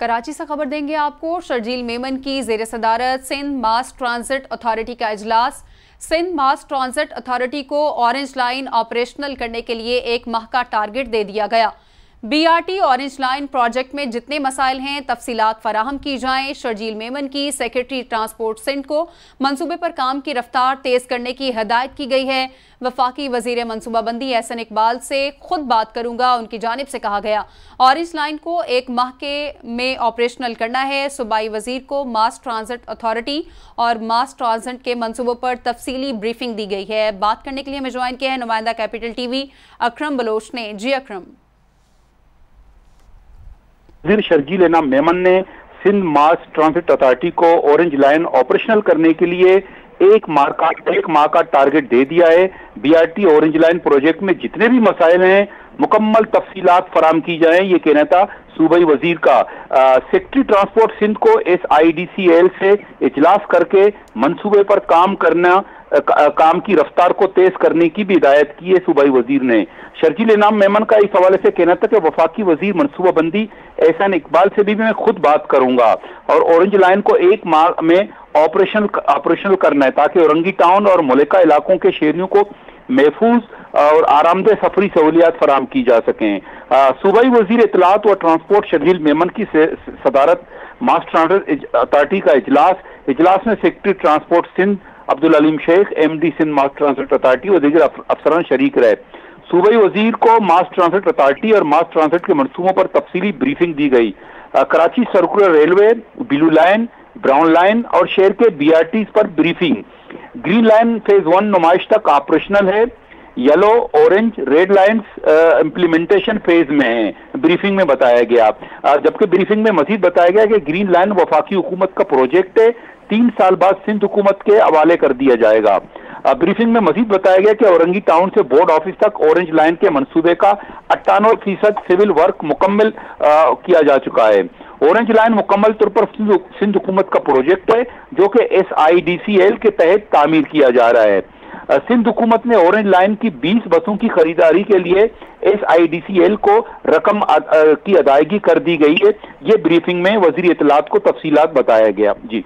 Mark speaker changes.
Speaker 1: कराची से खबर देंगे आपको, शर्जील मेमन की जेर सदारत, सिंध मास ट्रांजिट अथॉरिटी का अजलास सिंध मास ट्रांजिट अथॉरिटी को ऑरेंज लाइन ऑपरेशनल करने के लिए एक माह का टारगेट दे दिया गया। बीआरटी ऑरेंज लाइन प्रोजेक्ट में जितने मसाइल हैं, तफसीलात फराहम की जाएँ। शर्जील मेमन की सेक्रेटरी ट्रांसपोर्ट सिंध को मनसूबे पर काम की रफ्तार तेज करने की हदायत की गई है। वफाकी वज़ीर मनसूबाबंदी एहसन इकबाल से खुद बात करूँगा। उनकी जानब से कहा गया, ऑरेंज लाइन को एक माह के में ऑपरेशनल करना है। सूबाई वज़ीर को मास ट्रांजिट अथॉरिटी और मास ट्रांजिट के मनसूबों पर तफसीली ब्रीफिंग दी गई है। बात करने के लिए हमें ज्वाइन किया है नुमाइंदा कैपिटल टीवी अक्रम बलोच ने। जी अक्रम।
Speaker 2: वज़ीर शर्जील इनाम मेमन ने सिंध मास ट्रांसिट अथॉरिटी को ऑरेंज लाइन ऑपरेशनल करने के लिए एक माह का, एक माह का टारगेट दे दिया है। बीआरटी ऑरेंज लाइन प्रोजेक्ट में जितने भी मसाइल हैं, मुकम्मल तफसीलात फराम की जाए, ये कहना था सूबाई वज़ीर का। सेक्रेटरी ट्रांसपोर्ट सिंध को S I D C L से इजलास करके मनसूबे पर काम करना काम की रफ्तार को तेज करने की भी हिदायत की है सूबाई वज़ीर ने। शर्जील इनाम मेमन का इस हवाले से कहना था कि वफाकी वज़ीर मनसूबाबंदी एहसान इकबाल से भी मैं खुद बात करूँगा और ऑरेंज लाइन को एक माह में ऑपरेशन ऑपरेशनल करना है ताकि औरंगी टाउन और मलिका इलाकों के शहरियों को महफूज और आरामदेह सफरी सहूलियात फराम की जा सकें। सूबाई वज़ीर इतलात व ट्रांसपोर्ट शर्जील मेमन की सदारत मास ट्रांसपोर्ट अथॉरिटी का इजलास इजलास में secretary transport Sindh Abdul Aleem Sheikh M D Sindh mass transport authority और दीगर अफसरान शरीक रहे। सूबाई वज़ीर को मास ट्रांसपोर्ट अथॉरिटी और मास ट्रांसपोर्ट के मनसूबों पर तफसीली ब्रीफिंग दी गई। Karachi circular railway blue line brown line और शहर के बी आर टी पर briefing green line phase one नुमाइश तक ऑपरेशनल है। Yellow orange red lines implementation phase में है। ब्रीफिंग में बताया गया। जबकि ब्रीफिंग में मजीद बताया गया कि ग्रीन लाइन वफाकी हुकूमत का प्रोजेक्ट है। तीन साल बाद सिंध हुकूमत के हवाले कर दिया जाएगा। ब्रीफिंग में मजीद बताया गया कि औरंगी टाउन से बोर्ड ऑफ़िस तक ऑरेंज लाइन के मंसूबे का अट्ठानवे फ़ीसद सिविल वर्क मुकम्मल किया जा चुका है। ऑरेंज लाइन मुकम्मल तौर पर सिंध हुकूमत का प्रोजेक्ट है, जो कि S I D C L के तहत तामीर किया जा रहा है। सिंध हुकूमत ने ऑरेंज लाइन की 20 बसों की खरीदारी के लिए S I D C L को रकम की अदायगी कर दी गई है। ये ब्रीफिंग में वज़ीर इतलात को तफसीलात बताया गया। जी।